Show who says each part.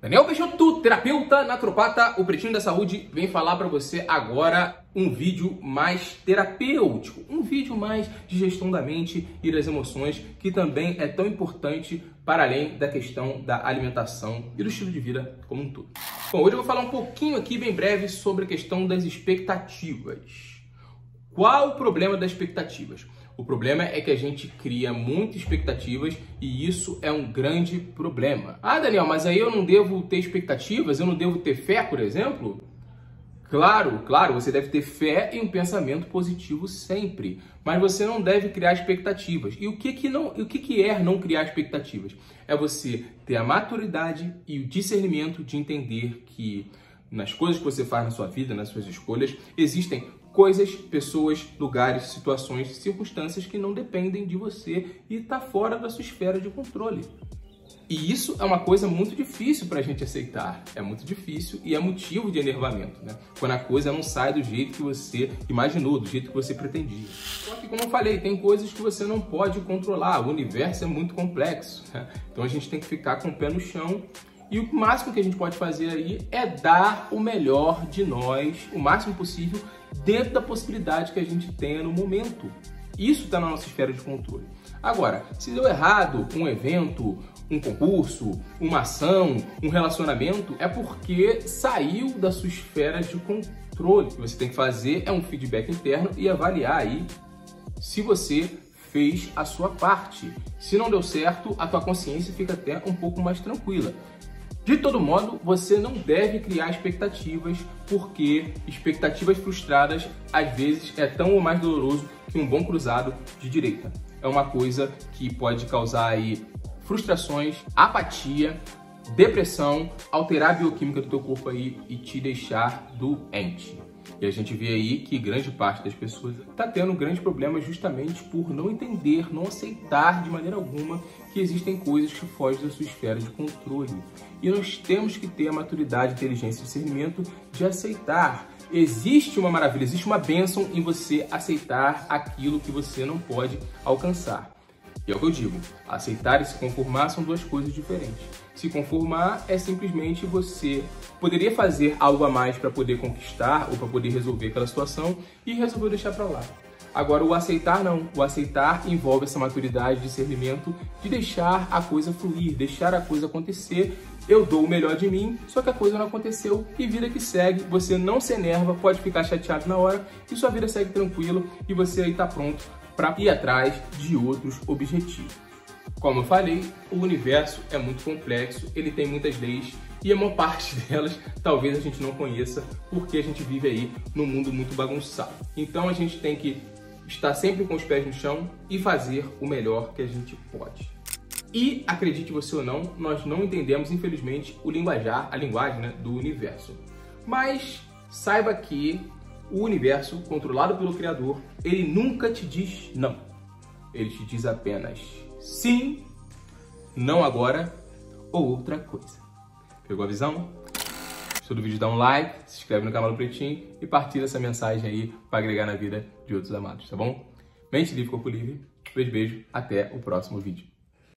Speaker 1: Daniel Peixoto, terapeuta, naturopata, o Pretinho da Saúde, vem falar para você agora um vídeo mais terapêutico, um vídeo mais de gestão da mente e das emoções, que também é tão importante para além da questão da alimentação e do estilo de vida como um todo. Bom, hoje eu vou falar um pouquinho aqui, bem breve, sobre a questão das expectativas. Qual o problema das expectativas? O problema é que a gente cria muitas expectativas e isso é um grande problema. Ah, Daniel, mas aí eu não devo ter expectativas? Eu não devo ter fé, por exemplo? Claro, claro, você deve ter fé e um pensamento positivo sempre, mas você não deve criar expectativas. E o que que não, o que que é não criar expectativas? É você ter a maturidade e o discernimento de entender que nas coisas que você faz na sua vida, nas suas escolhas, existem coisas, pessoas, lugares, situações, circunstâncias que não dependem de você e está fora da sua esfera de controle. E isso é uma coisa muito difícil para a gente aceitar. É muito difícil e é motivo de enervamento, né? Quando a coisa não sai do jeito que você imaginou, do jeito que você pretendia. Só que, como eu falei, tem coisas que você não pode controlar. O universo é muito complexo. Né? Então a gente tem que ficar com o pé no chão e o máximo que a gente pode fazer aí é dar o melhor de nós, o máximo possível, dentro da possibilidade que a gente tenha no momento. Isso está na nossa esfera de controle. Agora, se deu errado um evento, um concurso, uma ação, um relacionamento, é porque saiu da sua esfera de controle. O que você tem que fazer é um feedback interno e avaliar aí se você fez a sua parte. Se não deu certo, a tua consciência fica até um pouco mais tranquila. De todo modo, você não deve criar expectativas, porque expectativas frustradas às vezes é tão ou mais doloroso que um bom cruzado de direita. É uma coisa que pode causar aí frustrações, apatia, depressão, alterar a bioquímica do teu corpo aí e te deixar doente. E a gente vê aí que grande parte das pessoas está tendo um grande problema justamente por não entender, não aceitar de maneira alguma que existem coisas que fogem da sua esfera de controle. E nós temos que ter a maturidade, inteligência e discernimento de aceitar. Existe uma maravilha, existe uma bênção em você aceitar aquilo que você não pode alcançar. E é o que eu digo, aceitar e se conformar são duas coisas diferentes. Se conformar é simplesmente você poderia fazer algo a mais para poder conquistar ou para poder resolver aquela situação e resolveu deixar para lá. Agora, o aceitar não. O aceitar envolve essa maturidade, discernimento de deixar a coisa fluir, deixar a coisa acontecer. Eu dou o melhor de mim, só que a coisa não aconteceu e vida que segue. Você não se enerva, pode ficar chateado na hora e sua vida segue tranquilo e você aí está pronto para ir atrás de outros objetivos. Como eu falei, o universo é muito complexo, ele tem muitas leis e a maior parte delas talvez a gente não conheça porque a gente vive aí num mundo muito bagunçado. Então a gente tem que estar sempre com os pés no chão e fazer o melhor que a gente pode. E acredite você ou não, nós não entendemos infelizmente o linguajar, a linguagem né, do universo. Mas saiba que o universo, controlado pelo Criador, ele nunca te diz não. Ele te diz apenas sim, não agora ou outra coisa. Pegou a visão? Gostou do vídeo? Dá um like, se inscreve no canal do Pretinho e partilha essa mensagem aí para agregar na vida de outros amados, tá bom? Mente livre, corpo livre. Beijo, beijo. Até o próximo vídeo.